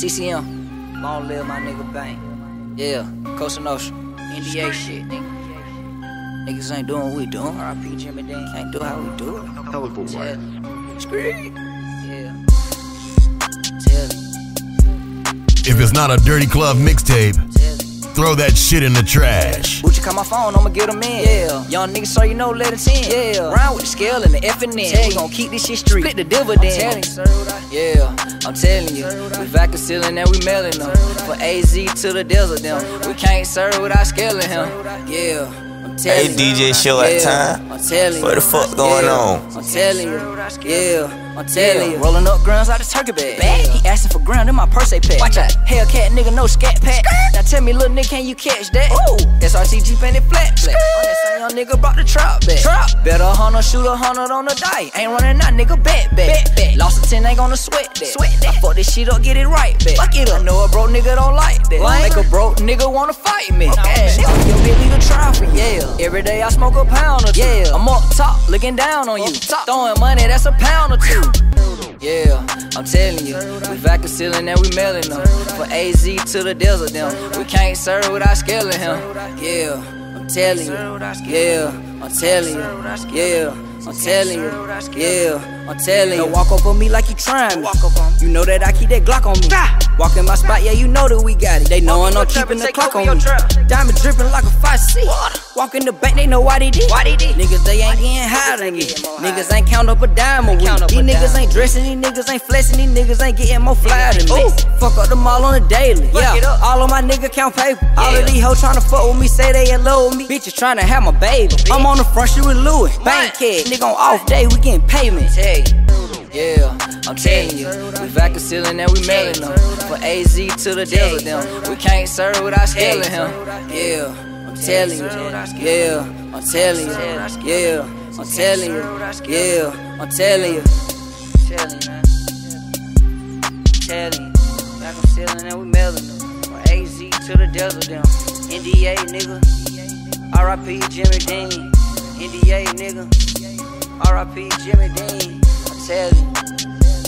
CCM, long live my nigga Bang. Yeah, CosaNostra, NBA shit, nigga. Niggas ain't doing what we doing. RP Jimmy Dean can't do how we do it. Hell of a Tell way. it. Scream. Yeah. Tell it. If it's not a Dirty Club mixtape, Tell it. Throw that shit in the trash. Gucci call my phone, I'ma get them in. Yeah. Young niggas, so you know, let it in. Yeah. Round with the scale and the F and N. We gon' keep this shit street. Split the dividend. I'm telling you. Yeah, I'm telling you. We vacuum sealing and we mailing them. For AZ to the desert, them. We can't serve without scaling him. Yeah. I'm Hey, you. DJ show at Yeah, time. I'm telling you. What the fuck going Yeah, on? I'm telling you. Yeah, I'm telling you. Rolling up grams out the turkey bag. He asking for ground in my purse they pack. Watch out. Hellcat nigga, no scat pack. Now tell me, little nigga, can you catch that? Ooh. SRT Jeep and it flat flat. On that same young nigga brought the trap back. Trap. Bet a hundred, shoot a hundred on the die. Ain't running that nigga bet back. Bet back. Lost a ten, ain't gonna sweat that. Sweat that. I fuck this shit up, get it right back. Fuck it up. I know a broke nigga don't like that. Make a broke nigga wanna fight me. Okay. Your bitch need a try for yeah. Every day I smoke a pound or two. Yeah. I'm up top, looking down on you. Throwing money, that's a pound or two. Yeah, I'm telling you, we vacuum sealing and we mailing them. For AZ to the desert, them. We can't serve without scaling him. Yeah, I'm telling you. Yeah, I'm telling you. Yeah, I'm telling you. Yeah, I'm telling you. Don't walk up on me like you trying me. You know that I keep that Glock on me. Walk in my spot, yeah, you know that we got it. They knowin' I'm keeping the clock on me. Diamond dripping like a 5C. Walk in the bank, they know why they did. Niggas, they ain't getting higher than me. Niggas ain't count up a dime a week. These niggas ain't dressing, these niggas ain't flexing, these niggas ain't getting more fly than me. Fuck up the mall on the daily. Yeah, all of my niggas count paper. All of these hoes tryna fuck with me, say they in love with me. Bitches tryna have my baby. I'm on the front shoot with Louis. Bank kid, nigga on off day, we getting payment. Yeah, I'm telling you, we vacuum sealing and we mailing them. For AZ to the desert, them. We can't serve without scaling him. Yeah, I'm telling you. Yeah, I'm telling you. Yeah, I'm telling you. Yeah, I'm telling you. Telling you, man. Telling you. Vacuum sealing and we mailing them. For AZ to the desert, them. NDA, nigga. RIP Jimmy Dean. NDA, nigga. RIP Jimmy Dean. I'm telling you.